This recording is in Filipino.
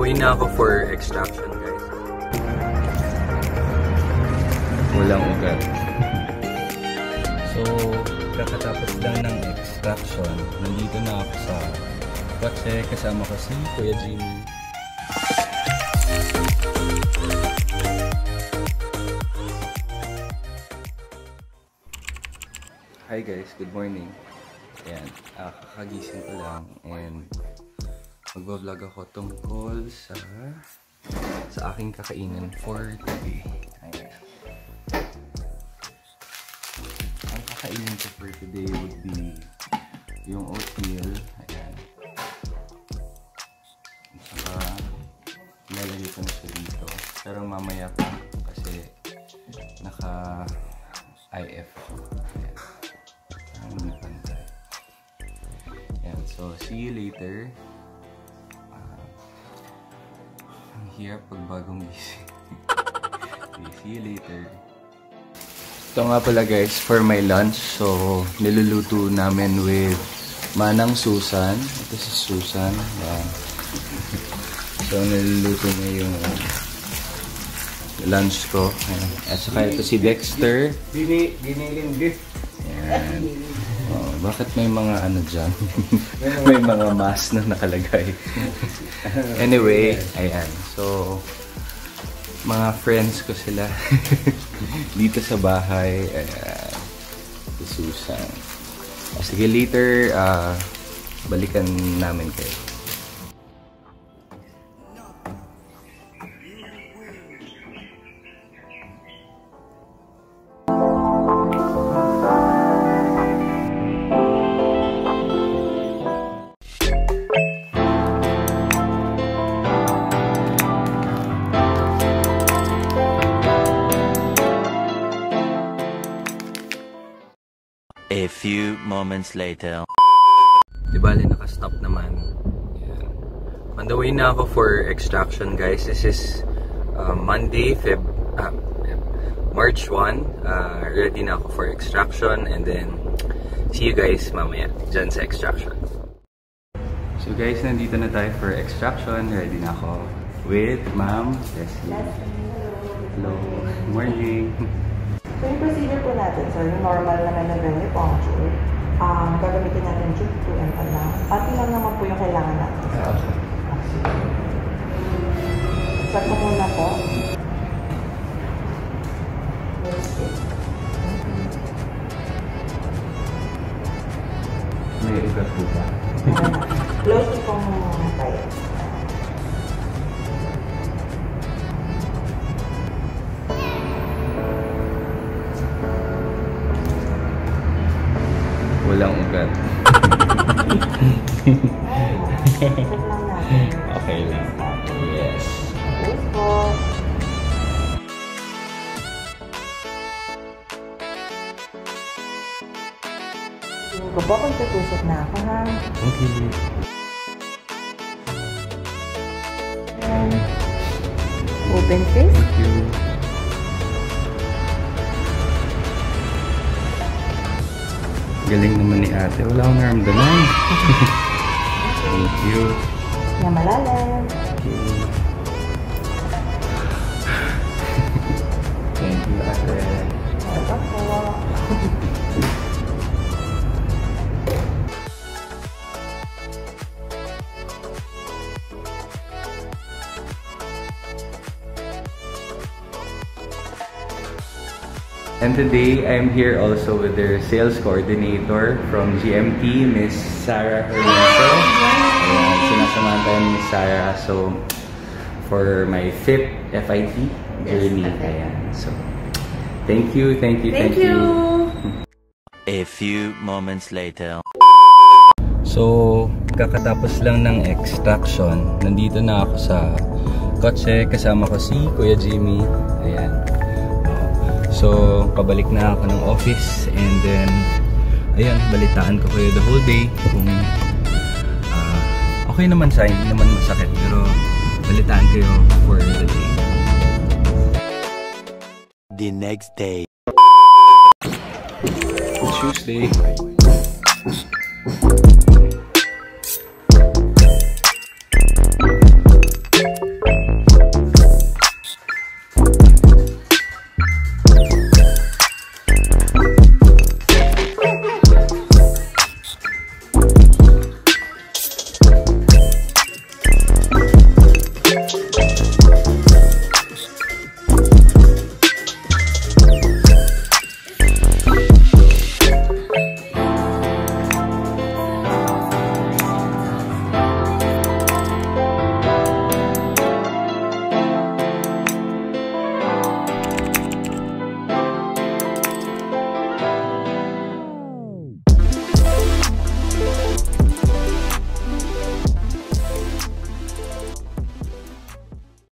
Way na ako for extraction, guys. Walang ugat. So, kakatapos lang ng extraction. Nandito na ako sa kotse. Kasama ko si Kuya Jimmy. Hi guys, good morning. Ayan, uh, kakagising ko lang and magbablog ako tungkol sa sa aking kakainan for today. Ayan. Ang kakainin ko for today would be yung oatmeal. Ayan. At saka ilalagay ko na siya dito. Pero mamaya pa kasi naka IF. Ayan. Ayan, so see you later. Hirap pag bagong gising. see you later. Ito nga pala guys, for my lunch. So, niluluto namin with Manang Susan. Ito si Susan. Ayan. so, niluluto niya yung lunch ko. Ayan. At saka ito si Dexter. Bini, biniling beef. Oh, bakit may mga ano dyan? may mga mask na nakalagay. anyway, ayan. So, mga friends ko sila dito sa bahay. Ayan. Si Susan. O, sige, later, ah, balikan namin kayo. Few moments later. Di bali, nakastop naman. Ayan. On the way na ako for extraction, guys. This is uh, Monday, Feb... ah, Feb- March 1. Uh, ready na ako for extraction and then see you guys mamaya dyan sa extraction. So guys, nandito na tayo for extraction. Ready na ako with Ma'am Leslie. Hello. Morning. So yung procedure po natin, sir, yung normal naman na venipuncture, um, gagamitin natin tube 2 ml lang. Pati lang naman po yung kailangan natin. Check ko muna po. May ugat po ba? Close ko pong tayo. Walang ugat. Okay lang. Yes. Close po. Ko po kung tutusok na ako ha. Okay. And open face. Thank you. Galing naman ni ate. Wala akong naramdaman. Thank you. Na malalim. Thank you, ate. Ito po. And today, I'm here also with their sales coordinator from GMT, Miss Sarah Hermoso. Ayan, sinasamahan tayo ni Miss Sarah. So, for my fifth FIT journey. Ayan. So, thank you, thank you, thank, you. A few moments later. So, kakatapos lang ng extraction. Nandito na ako sa kotse. Kasama ko si Kuya Jimmy. Ayan. So, pabalik na ako ng office. And then, ayun, balitaan ko kayo the whole day. Kung ah, okay naman sa hindi naman masakit. Pero, balitaan kayo for the day. The next day. Tuesday.